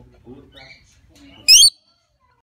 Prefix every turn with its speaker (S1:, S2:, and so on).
S1: Ficou curta.